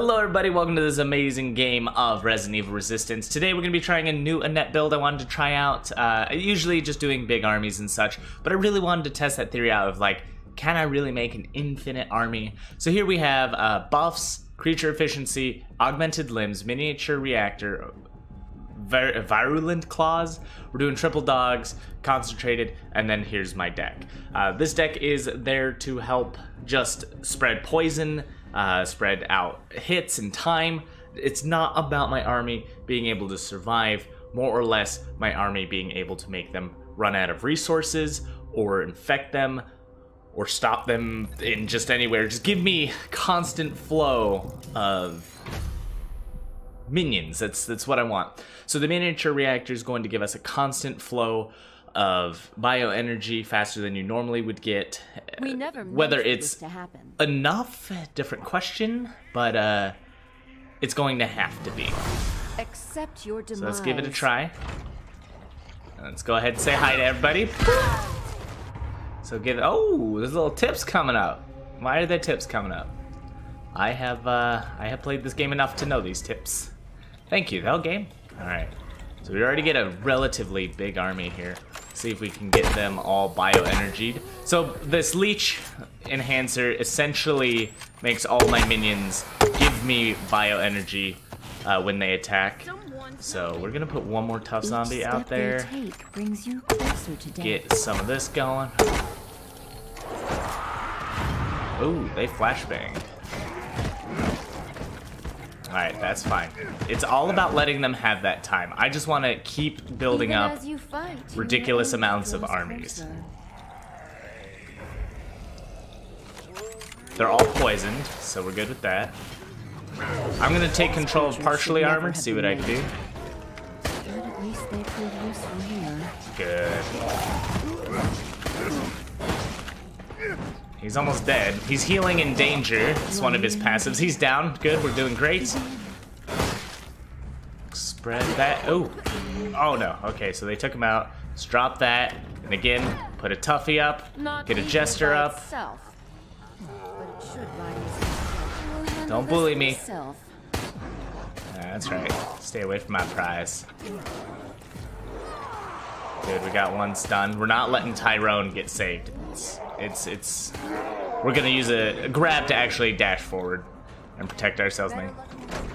Hello everybody, welcome to this amazing game of Resident Evil Resistance. Today we're going to be trying a new Annette build I wanted to try out. Uh, usually just doing big armies and such, but I really wanted to test that theory out of like, can I really make an infinite army? So here we have uh, buffs, creature efficiency, augmented limbs, miniature reactor, vir virulent claws. We're doing triple dogs, concentrated, and then here's my deck. Uh, this deck is there to help just spread poison, uh, spread out hits and time. It's not about my army being able to survive, more or less my army being able to make them run out of resources or infect them or stop them in just anywhere. Just give me constant flow of minions. That's that's what I want. So the miniature reactor is going to give us a constant flow of bioenergy faster than you normally would get. We never whether it's enough, different question, but uh it's going to have to be. Accept your demise. So let's give it a try. Let's go ahead and say hi to everybody. So give it. Oh, there's little tips coming up. Why are there tips coming up? I have uh, I have played this game enough to know these tips. Thank you, that game. All right. So we already get a relatively big army here. See if we can get them all bioenergied. So this leech enhancer essentially makes all my minions give me bioenergy uh, when they attack. So we're gonna put one more tough zombie out there. They take brings you closer to death. Get some of this going. Ooh, they flashbanged. Alright, that's fine. It's all about letting them have that time. I just want to keep building Even up. fight, ridiculous amounts of armies. They're all poisoned, so we're good with that. I'm gonna take control of partially armored, see what I can do. He's almost dead. He's healing in danger. It's one of his passives. He's down. Good, we're doing great. Spread that. Oh. Oh no. Okay, so they took him out. Let's drop that. And again, put a toughie up. Get a jester up. Itself. But it should rise. We'll handle Don't bully me. That's right. Stay away from my prize. Dude, we got one stunned. We're not letting Tyrone get saved. It's, it's, it's. We're gonna use a, a grab to actually dash forward and protect ourselves. Man.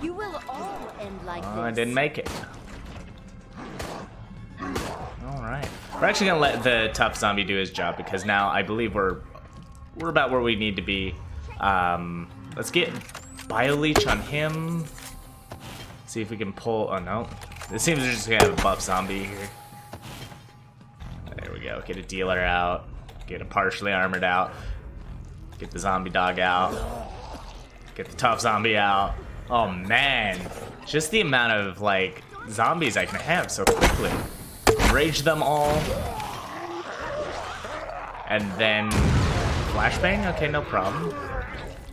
You will all end like Oh, this. I didn't make it. All right. We're actually gonna let the tough zombie do his job because now I believe we're we're about where we need to be. Um, let's get bio leech on him. See if we can pull. Oh no, it seems we're just gonna have a buff zombie here. There we go. Get a dealer out. Get a partially armored out. Get the zombie dog out. Get the tough zombie out. Oh man, just the amount of like zombies I can have so quickly. Rage them all. And then flashbang? Okay, no problem.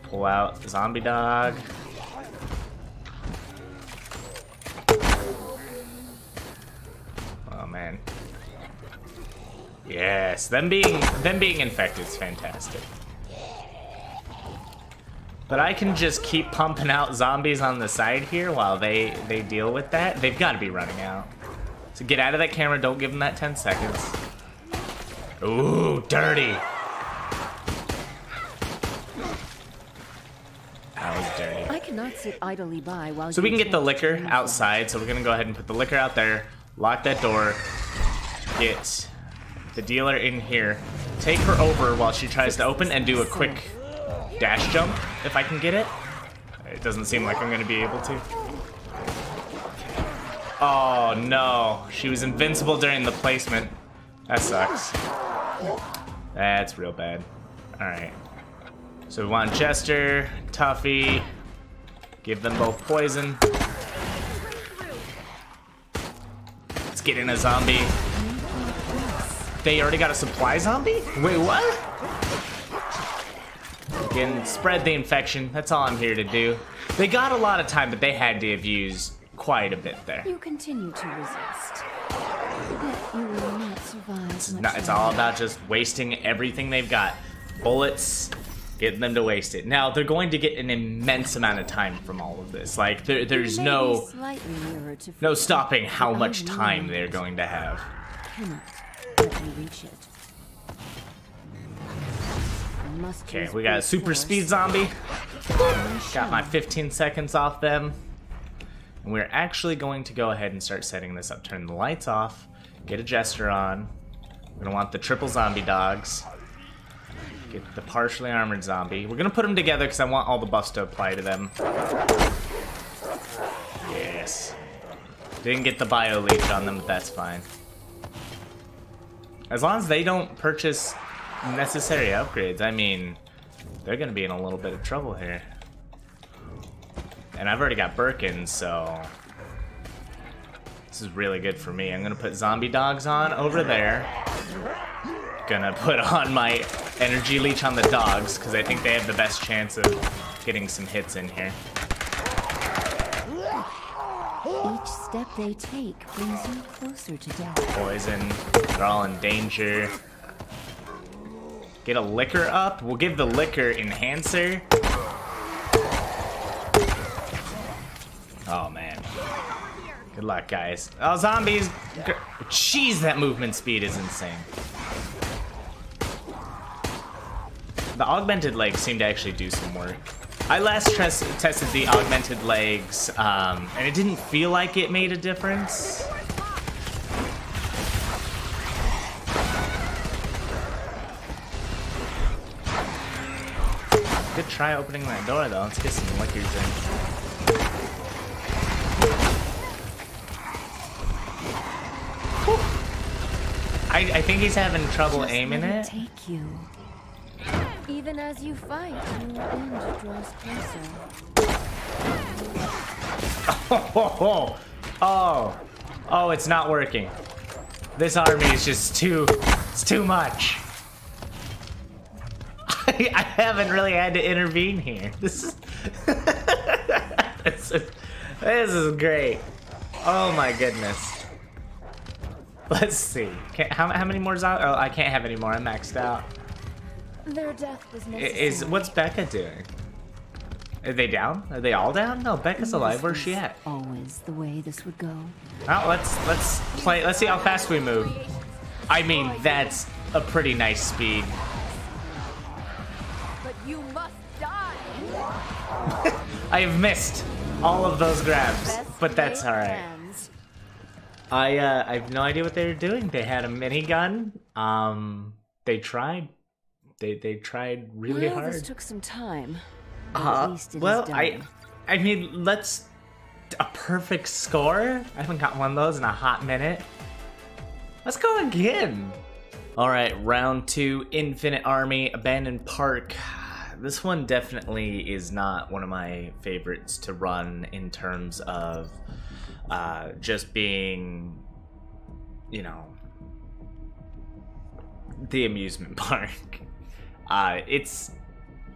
Pull out zombie dog. Oh man. Yes, them being them being infected is fantastic. But I can just keep pumping out zombies on the side here while they, they deal with that. They've got to be running out. So get out of that camera. Don't give them that 10 seconds. Ooh, dirty. That was dirty. I cannot sit idly by while So we can get the licker outside. So we're going to go ahead and put the licker out there. Lock that door. Get the dealer in here. Take her over while she tries to open and do a quick dash jump if I can get it. It doesn't seem like I'm going to be able to. Oh no, she was invincible during the placement. That sucks. That's real bad. Alright. So we want Jester, toughie. Give them both poison. Let's get in a zombie. They already got a supply zombie? Wait, what? Again, spread the infection. That's all I'm here to do. They got a lot of time, but they had to have used quite a bit there. You continue to resist. But you will not survive It's, much not, it's all about just wasting everything they've got. Bullets, Getting them to waste it. Now, they're going to get an immense amount of time from all of this. Like, there, there's It may be no slightly nearer to no stopping how much time they're going to have. Cannot reach it. Okay, we got a super speed zombie. Got my 15 seconds off them. And we're actually going to go ahead and start setting this up. Turn the lights off. Get a jester on. We're gonna want the triple zombie dogs. Get the partially armored zombie. We're gonna put them together because I want all the buffs to apply to them. Yes. Didn't get the bio leech on them, but that's fine. As long as they don't purchase necessary upgrades, I mean, they're gonna be in a little bit of trouble here. And I've already got Birkin, so this is really good for me. I'm gonna put zombie dogs on over there. Gonna put on my energy leech on the dogs because I think they have the best chance of getting some hits in here. Each step they take brings you closer to death. Poison, they're all in danger. Get a licker up. We'll give the liquor enhancer. Oh man. Good luck, guys. Oh, zombies! Jeez, that movement speed is insane. The augmented legs seem to actually do some work. I last tested the augmented legs, um, and it didn't feel like it made a difference. Good try opening that door though. Let's get some lickers in. I, I think he's having trouble Just aiming it. take you. Even as you fight, your end draws closer. Oh, oh, it's not working. This army is just too, it's too much. I, I haven't really had to intervene here. This is, this is, this is great. Oh my goodness. Let's see. Can, how, how many more zombies? Oh, I can't have any more. I'm maxed out. Their death was necessary. Is what's Becca doing? Are they down? Are they all down? No, Becca's alive. Where's she at? Always the way this would go. Well, let's let's play. Let's see how fast we move. I mean, that's a pretty nice speed. But you must die. I have missed all of those grabs, but that's all right. I uh, I have no idea what they were doing. They had a minigun. Um, they tried. They they tried really well, this took some time. but Uh, at least it is well. I I mean, let's a perfect score. I haven't got one of those in a hot minute. Let's go again. All right, round two, Infinite Army, Abandoned Park. This one definitely is not one of my favorites to run in terms of uh, just being, you know, the amusement park. Uh, it's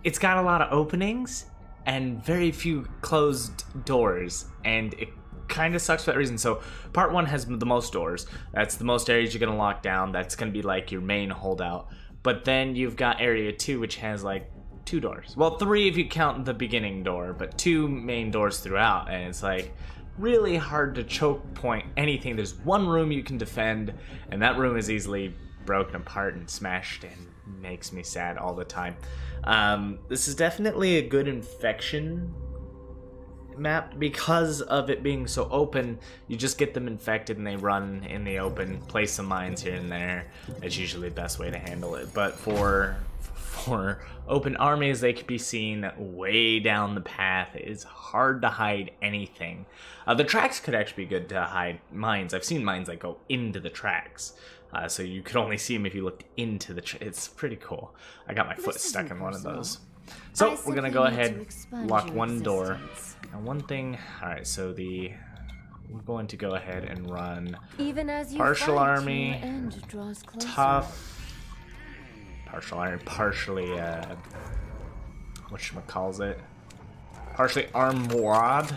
it's got a lot of openings and very few closed doors, and it kind of sucks for that reason. So part one has the most doors. That's the most areas you're gonna lock down. That's gonna be like your main holdout. But then you've got area two, which has like two doors. Well, three if you count the beginning door, but two main doors throughout, and it's like really hard to choke point anything. There's one room you can defend, and that room is easily broken apart and smashed and makes me sad all the time. Um, this is definitely a good infection map because of it being so open. You just get them infected and they run in the open. Place some mines here and there. That's usually the best way to handle it. But for for open armies, they could be seen way down the path. It's hard to hide anything. Uh, the tracks could actually be good to hide mines. I've seen mines that go into the tracks. Uh, so you could only see them if you looked into the. Tra- it's pretty cool. I got my foot stuck in one of those. So we're gonna go ahead, lock one door. And one thing. All right, so the we're going to go ahead and run Even as you Partial army, your end draws tough, partial iron, partially uh, what calls it, partially armored.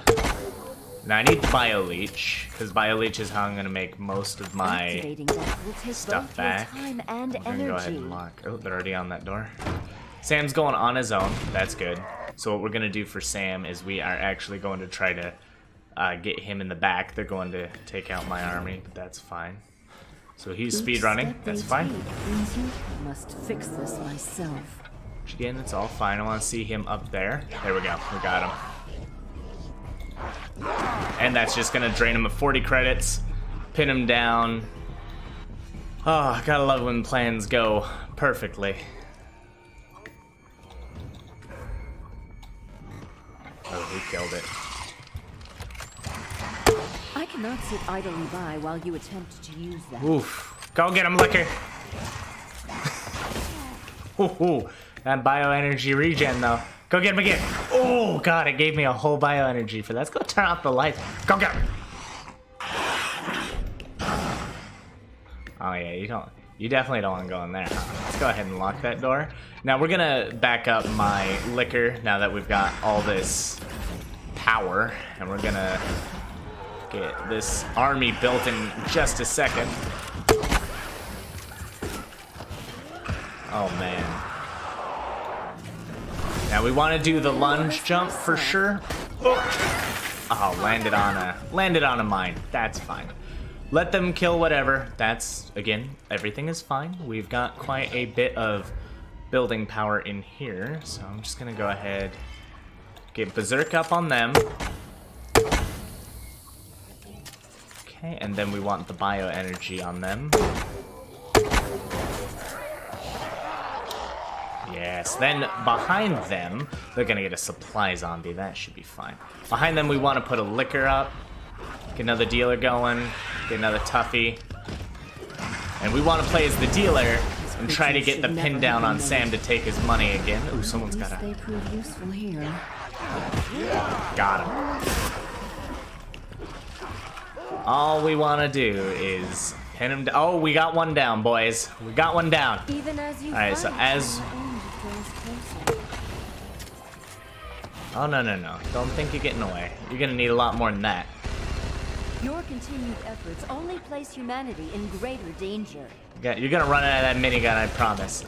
Now I need bio leech because bio leech is how I'm gonna make most of my Activating that will take stuff back. time and I'm gonna go ahead and lock. Oh, they're already on that door. Sam's going on his own. That's good. So what we're gonna do for Sam is we are actually going to try to uh, get him in the back. They're going to take out my army, but that's fine. So he's speed running. That's fine. I must fix this myself. Again, it's all fine. I want to see him up there. There we go. We got him. And that's just gonna drain him of 40 credits, pin him down. Oh, gotta love when plans go perfectly. Oh, he killed it. I cannot sit idly by while you attempt to use that. Oof. Go get him, Licker. Ooh, that bioenergy regen, though. Go get him again. Oh, God, it gave me a whole bioenergy for that. Let's go turn off the lights. Go get him. Oh, yeah, you don't... You definitely don't want to go in there. Huh? Let's go ahead and lock that door. Now, we're going to back up my licker now that we've got all this power. And we're going to get this army built in just a second. Oh, man. Now we want to do the lunge jump for sure. Oh. oh, landed on a landed on a mine. That's fine. Let them kill whatever. That's again, everything is fine. We've got quite a bit of building power in here, so I'm just gonna go ahead get berserk up on them. Okay, and then we want the bio energy on them. Yes, then behind them, they're gonna get a supply zombie. That should be fine. Behind them, we want to put a licker up. Get another dealer going. Get another toughie. And we want to play as the dealer and try to get the pin down on Sam to take his money again. Ooh, someone's got a... They prove useful here. Got him. All we want to do is pin him down. Oh, we got one down, boys. We got one down. Even as you All right, so as Oh, no, no, no. Don't think you're getting away. You're gonna need a lot more than that. Your continued efforts only place humanity in greater danger. Got- You're gonna run out of that minigun, I promise.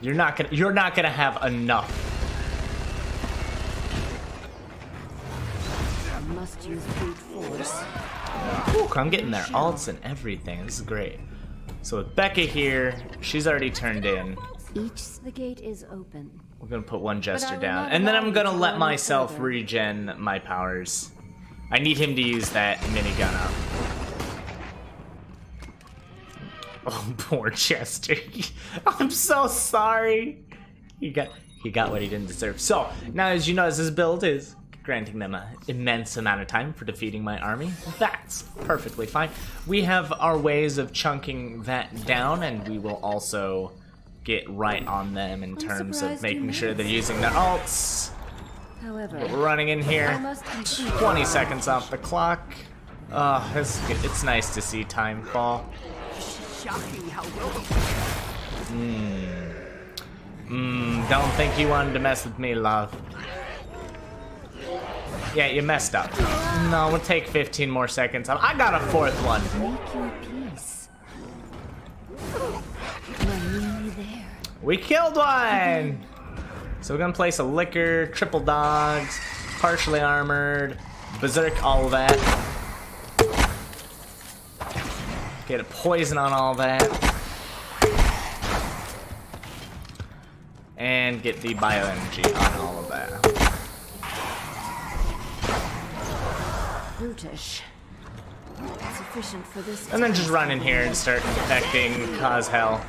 You're not gonna- You're not gonna have enough. I must use brute force. Ooh, I'm getting there. Alts and everything. This is great. So with Becca here, she's already turned in. Each the gate is open. We're gonna put one Jester down. And then I'm gonna let myself further. regen my powers. I need him to use that minigun up. Oh, poor Jester. I'm so sorry. He got he got what he didn't deserve. So now, as you know, as this build is granting them an immense amount of time for defeating my army. That's perfectly fine. We have our ways of chunking that down, and we will also get right on them in terms of making sure they're using their alts. However, We're running in here. 20 seconds off the clock. Oh, it's, it's nice to see time fall. Shocking how well Mmm, don't think you wanted to mess with me, love. Yeah, you messed up. No, we'll take 15 more seconds. I got a fourth one. make your peace. We're nearly there. We killed one! So we're gonna place a licker, triple dogs, partially armored, berserk, all of that. Get a poison on all that. And get the bioenergy on all of that. Brutish. Sufficient for this. And then just run in here and start infecting, cause hell.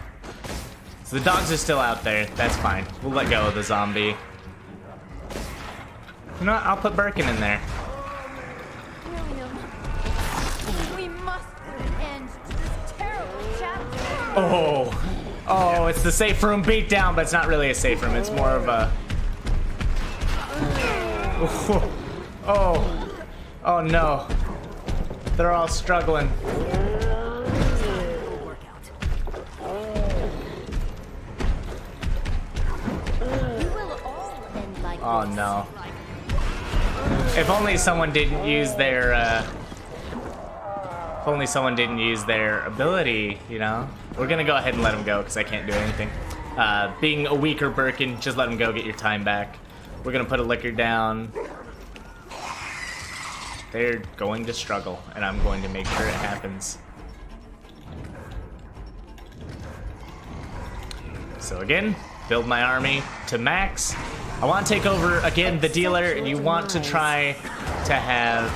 So the dogs are still out there. That's fine. We'll let go of the zombie. You know what? I'll put Birkin in there. William, we must put an end to this terrible chapter. Oh. Oh, it's the safe room beatdown, but it's not really a safe room. It's more of a... Oh. Oh. Oh, no. They're all struggling. Oh, no. If only someone didn't use their, uh... If only someone didn't use their ability, you know? We're gonna go ahead and let him go because I can't do anything. Uh, being a weaker Birkin, just let him go, get your time back. We're gonna put a licker down. They're going to struggle, and I'm going to make sure it happens. So again, build my army to max. I want to take over, again, the dealer. And you want to try to have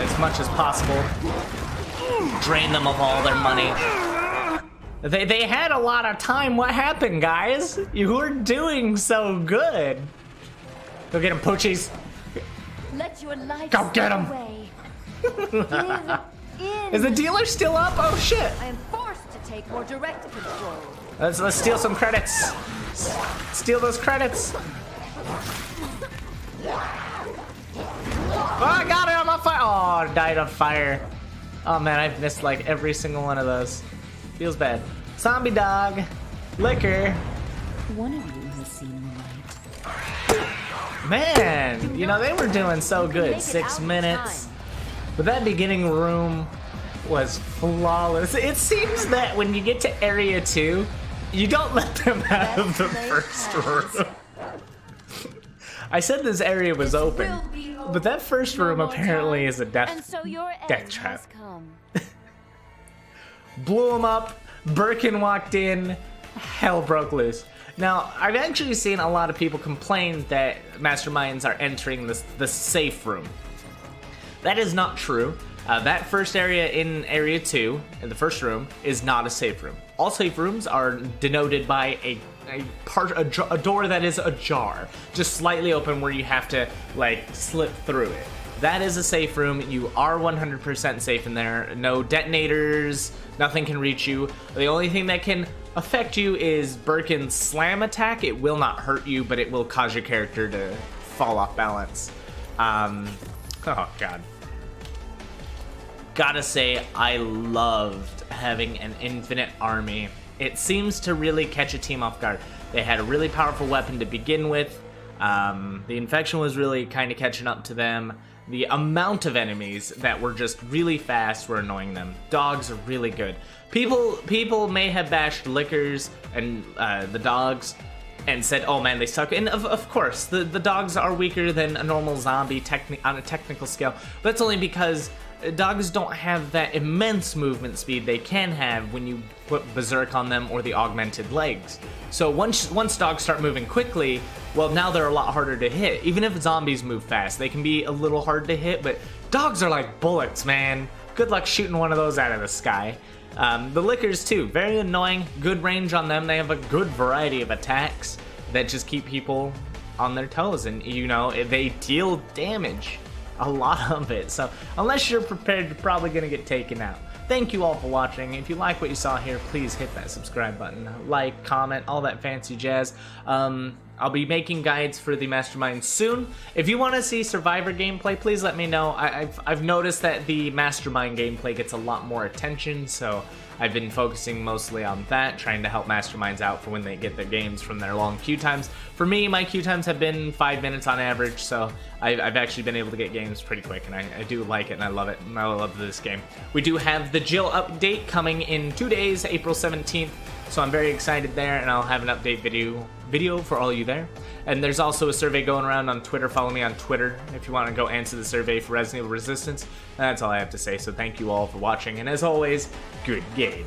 as much as possible. Drain them of all their money. They, they had a lot of time. What happened, guys? You were doing so good. Go get him, Poochies. Let your life Go get in. Is the dealer still up? Oh shit. I am forced to take more direct control. Let's let's steal some credits. Steal those credits. Oh, I got it on my fire. Oh, I died on fire. Oh man, I've missed like every single one of those. Feels bad. Zombie dog, licker. One of you has seen the light. Man, you know they were doing so good. Six minutes. But that beginning room was flawless. It seems that when you get to area two, you don't let them have the first room. I said this area was open, Will be over. but that first room apparently is a death. So death trap. blew him up. Birkin walked in. Hell broke loose. Now, I've actually seen a lot of people complain that masterminds are entering this the safe room. That is not true. Uh, that first area in area two, in the first room, is not a safe room. All safe rooms are denoted by a, a part a, a door that is ajar, just slightly open where you have to like slip through it. That is a safe room. You are 100% safe in there. No detonators. Nothing can reach you. The only thing that can affect you is Birkin's slam attack. It will not hurt you, but it will cause your character to fall off balance. Um, oh god gotta say, I loved having an infinite army. It seems to really catch a team off guard. They had a really powerful weapon to begin with. Um, the infection was really kind of catching up to them. The amount of enemies that were just really fast were annoying them. Dogs are really good. People, people may have bashed lickers and uh, the dogs and said, "Oh man, they suck." And of, of course, the, the dogs are weaker than a normal zombie on a technical scale. But that's only because dogs don't have that immense movement speed they can have when you put berserk on them or the augmented legs. So once once dogs start moving quickly, well, now they're a lot harder to hit. Even if zombies move fast, they can be a little hard to hit. But dogs are like bullets, man. Good luck shooting one of those out of the sky. Um, the lickers too, very annoying. Good range on them. They have a good variety of attacks that just keep people on their toes, and you know they deal damage, a lot of it. So unless you're prepared, you're probably gonna get taken out. Thank you all for watching. If you like what you saw here, please hit that subscribe button, like, comment, all that fancy jazz. Um, I'll be making guides for the Mastermind soon. If you want to see Survivor gameplay, please let me know. I, I've, I've noticed that the Mastermind gameplay gets a lot more attention, so I've been focusing mostly on that, trying to help Masterminds out for when they get their games from their long queue times. For me, my queue times have been five minutes on average, so I've, I've actually been able to get games pretty quick, and I, I do like it, and I love it, and I love this game. We do have the Jill update coming in two days, April 17th, so I'm very excited there, and I'll have an update video video for all you there. And there's also a survey going around on Twitter. Follow me on Twitter if you want to go answer the survey for Resident Evil Resistance. And that's all I have to say. So thank you all for watching, and as always, good game.